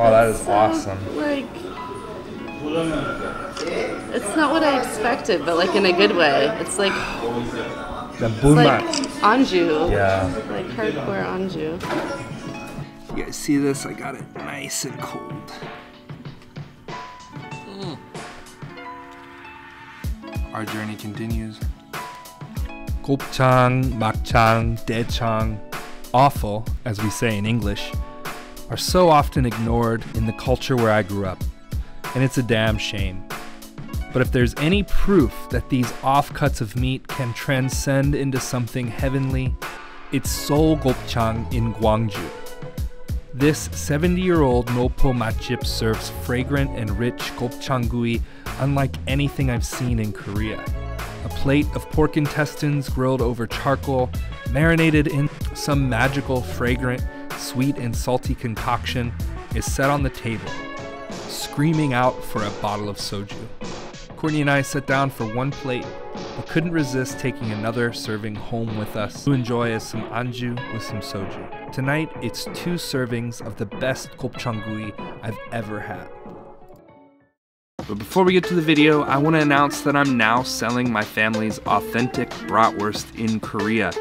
Oh, that is so, awesome. Like, it's not what I expected, but like in a good way. It's like The it's bulmat. like anju, yeah. like hardcore anju. You guys see this? I got it nice and cold. Hmm. Our journey continues. Gopchang, makchang, Daechang, offal, as we say in English, are so often ignored in the culture where I grew up. And it's a damn shame. But if there's any proof that these offcuts of meat can transcend into something heavenly, it's Seoul Gopchang in Gwangju. This 70 year old Nopo matjip serves fragrant and rich gopchanggui unlike anything I've seen in Korea. A plate of pork intestines grilled over charcoal, marinated in some magical, fragrant, sweet, and salty concoction, is set on the table, screaming out for a bottle of soju. Courtney and I sat down for one plate, but couldn't resist taking another serving home with us to enjoy as some anju with some soju. Tonight, it's two servings of the best gopchanggui I've ever had. But before we get to the video, I want to announce that I'm now selling my family's authentic bratwurst in Korea.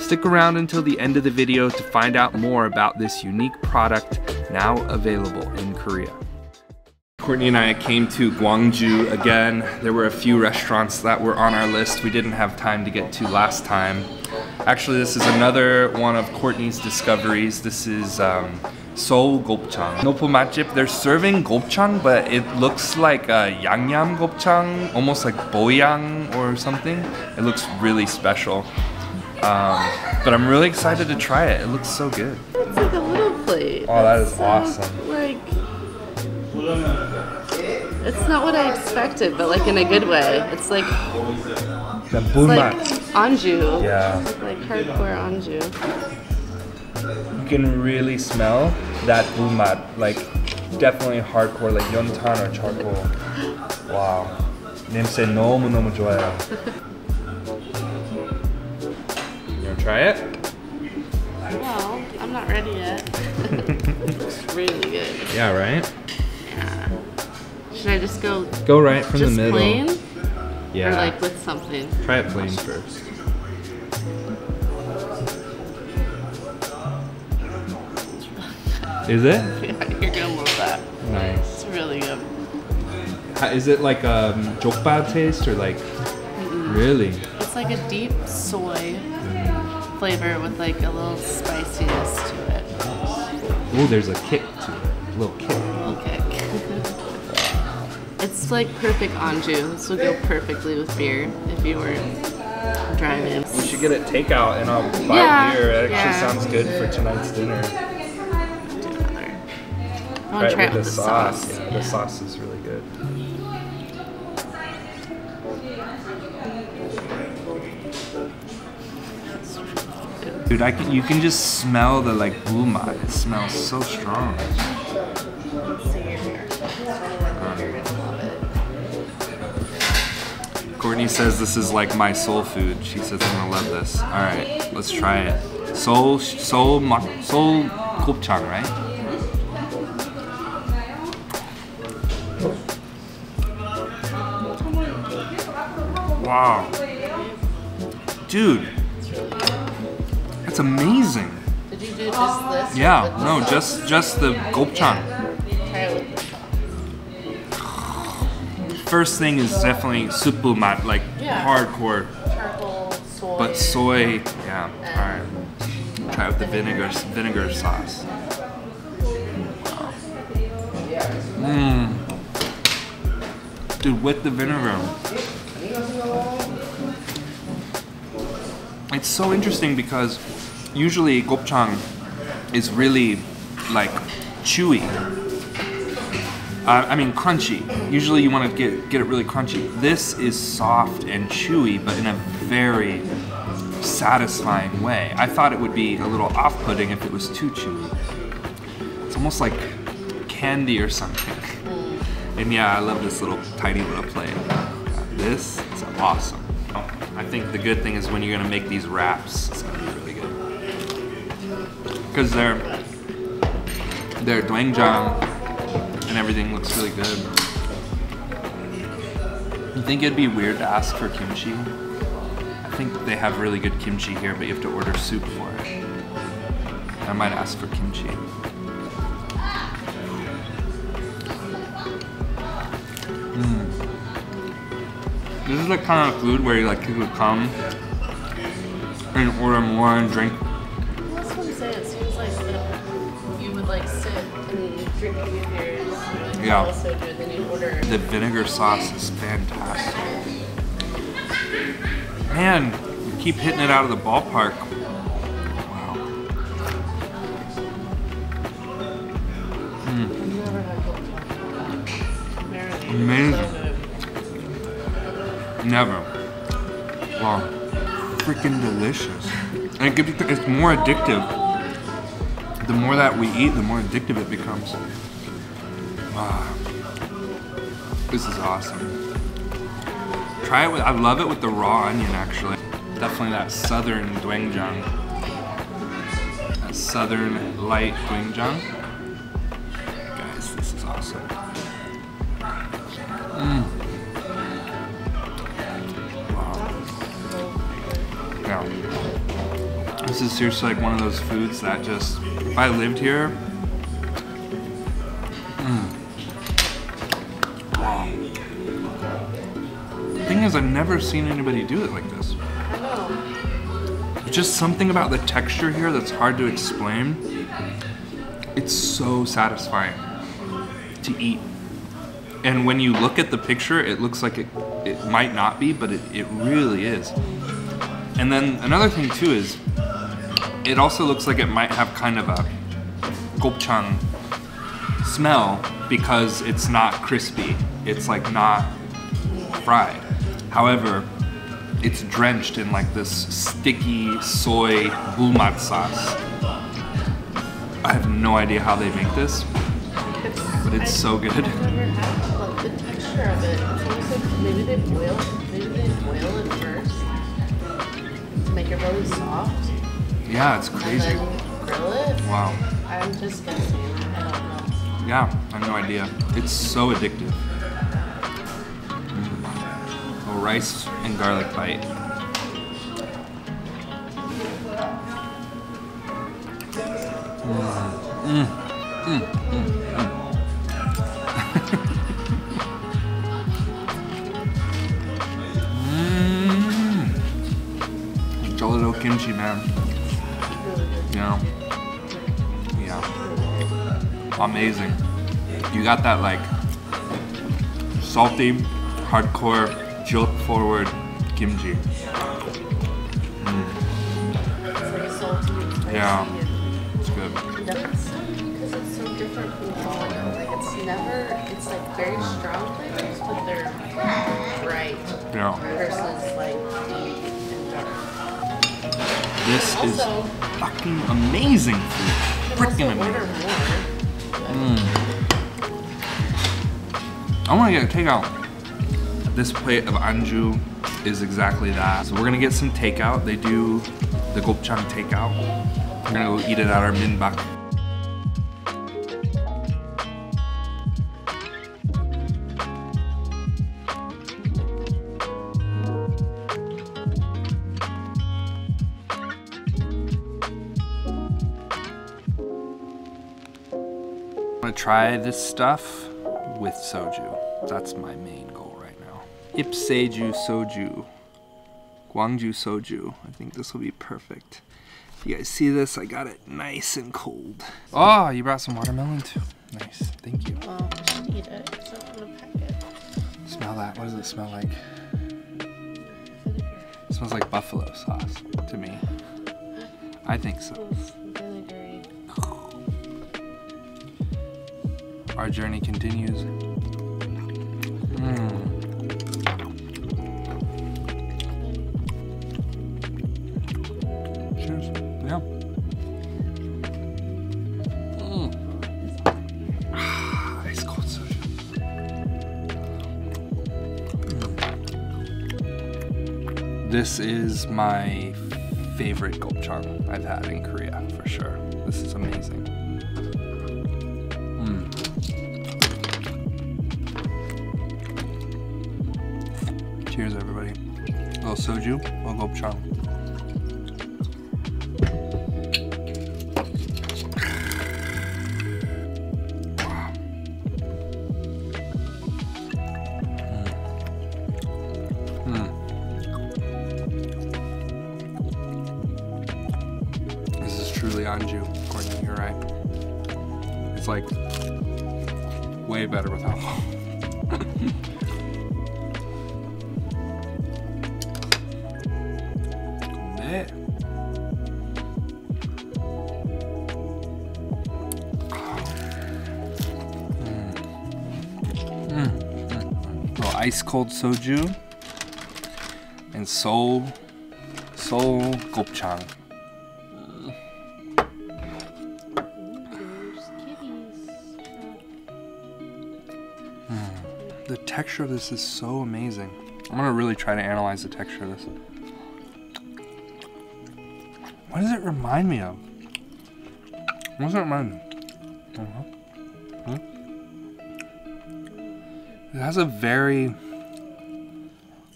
Stick around until the end of the video to find out more about this unique product now available in Korea. Courtney and I came to Gwangju again. There were a few restaurants that were on our list we didn't have time to get to last time. Actually, this is another one of Courtney's discoveries. This is um, Seoul Gopchang. Nopo Matjip, they're serving gopchang, but it looks like a yangnyeom gopchang, almost like boyang or something. It looks really special. Um, but I'm really excited to try it. It looks so good. It's like a little plate. Oh, that is so, um, awesome. Like, it's not what I expected, but like in a good way. It's like the it's like Anju. Yeah. Like hardcore Anju. You can really smell that bulmat, like definitely hardcore, like yeontan or charcoal. wow. 냄새 너무너무 좋아요. Try it? Well, I'm not ready yet. it's really good. Yeah, right. Yeah. Should I just go Go right from the middle. plain Yeah. or like with something? try it plain first. Is it? Yeah, you're gonna love that. Nice. It's really good. Is it like a um, jokbal taste or like? Really? It's like a deep soy flavor with like a little spiciness to it. Oh, there's a kick to it. A little kick. Okay. it's like perfect anju. This would go perfectly with beer if you were driving. We should get it takeout and I'll buy Yeah, beer. It actually yeah. sounds good for tonight's dinner. I want Right to try with it the the sauce. sauce. Yeah, the sauce is really good. Dude, I can, you can just smell the like bulmat. It smells so strong. Courtney says this is like my soul food. She says I'm gonna love this. All right, let's try it. Soul, soul, soul gopchang, right? Wow, dude, amazing. Did you do just this? Yeah, no, just just the gopchang. First thing is definitely supu mat, like Yeah. hardcore, charcoal, soy. but soy. Yeah, all right. Try with the vinegar vinegar sauce. Mmm. Dude, with the vinegar. It's so interesting because usually gopchang is really like chewy. Uh, I mean crunchy. Usually you want to get get it really crunchy. This is soft and chewy, but in a very satisfying way. I thought it would be a little off-putting if it was too chewy. It's almost like candy or something. And yeah, I love this little tiny little plate. This is awesome. I think the good thing is when you're gonna make these wraps, it's gonna be really. Because they're they're doenjang and everything looks really good. You think it'd be weird to ask for kimchi? I think they have really good kimchi here, but you have to order soup for it. I might ask for kimchi. Mm. This is the kind of food where you like could come and order more and drink. Like sit and drink a few beers. And Yeah. Also do it, then you order. The vinegar sauce is fantastic. Man, you keep hitting it out of the ballpark. Wow. I've never had cold Marinade. Amazing. Never. Wow. Freaking delicious. And it gives you, it's more addictive. The more that we eat, the more addictive it becomes. This is awesome. Try it with, I love it with the raw onion actually. Definitely that southern doenjang. That southern light doenjang. Guys, this is awesome. Yeah. This is seriously like one of those foods that just, if I lived here, mm. wow. The thing is, I've never seen anybody do it like this. It's just something about the texture here that's hard to explain. It's so satisfying to eat. And when you look at the picture, it looks like it, it might not be, but it, it really is. And then another thing too is, it also looks like it might have kind of a gopchang smell because it's not crispy. It's like not fried. However, it's drenched in like this sticky soy bulmat sauce. I have no idea how they make this, but it's so good. I've never had like the texture of it. It's like maybe they boil, maybe they boil it first make it really soft, Yeah, it's crazy. grill it. Wow. I'm just guessing. I don't know. Yeah, I have no idea. It's so addictive. Mm. A rice and garlic bite. Mm. Mm. Mm. Mm. Mm. Jeollado kimchi, man. Good. Yeah. Amazing. You got that like salty, hardcore, jolt forward kimchi. It's like salty and spicy. Yeah. It's good. Because it's so different from all. Like it's never, it's like very strong flavors, but they're bright Yeah. versus like deep and dark. This is fucking amazing food. Freaking amazing. more. Mm. I want to get a takeout. This plate of anju is exactly that. So we're gonna get some takeout. They do the gopchang takeout. We're gonna go eat it at our minbak. Try this stuff with soju. That's my main goal right now. Ipsaeju soju. Gwangju soju. I think this will be perfect. If you guys see this, I got it nice and cold. Oh, you brought some watermelon too. Nice. Thank you. Oh, well, eat it. It's not in a packet. Smell that. What does it smell like? It smells like buffalo sauce to me. I think so. Our journey continues. Mm. Cheers. Yeah. Mm. Ah, Ice cold. Mm. This is my favorite gopchang I've had in Korea for sure. This is amazing. Cheers, everybody. A little soju, a little gopchang. This is truly Anju, Courtney, you're right. It's like way better with ice cold soju and Seoul Seoul gopchang. There's kitties. The texture of this is so amazing. I'm gonna really try to analyze the texture of this. What does it remind me of? What does it remind me? Uh-huh. Hmm? It has a very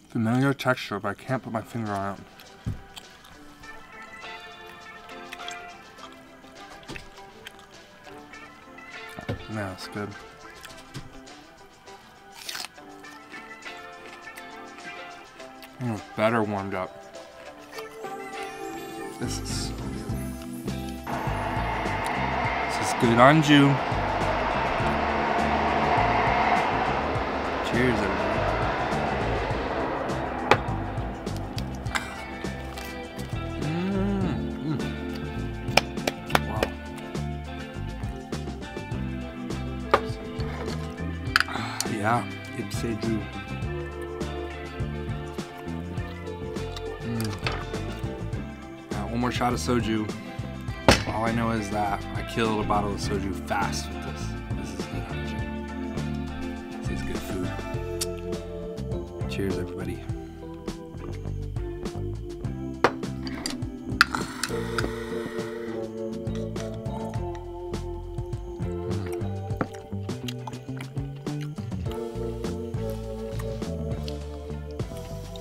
familiar texture, but I can't put my finger on it. Yeah, it's good. Mm, better warmed up. This is so good. This is good anju. Cheers, everybody. Mm, mm. Yeah, Ipsaeju. Uh, one more shot of soju. All I know is that I killed a bottle of soju fast Cheers, everybody.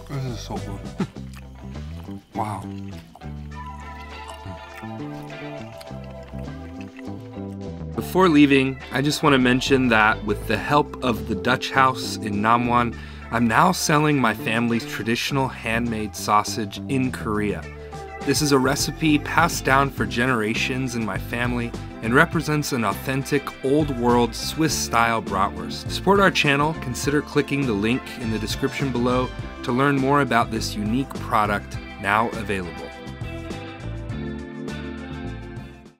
This is so good. wow. Before leaving, I just want to mention that with the help of the Dutch House in Namwon, I'm now selling my family's traditional handmade sausage in Korea. This is a recipe passed down for generations in my family and represents an authentic old world Swiss style bratwurst. To support our channel, consider clicking the link in the description below to learn more about this unique product now available.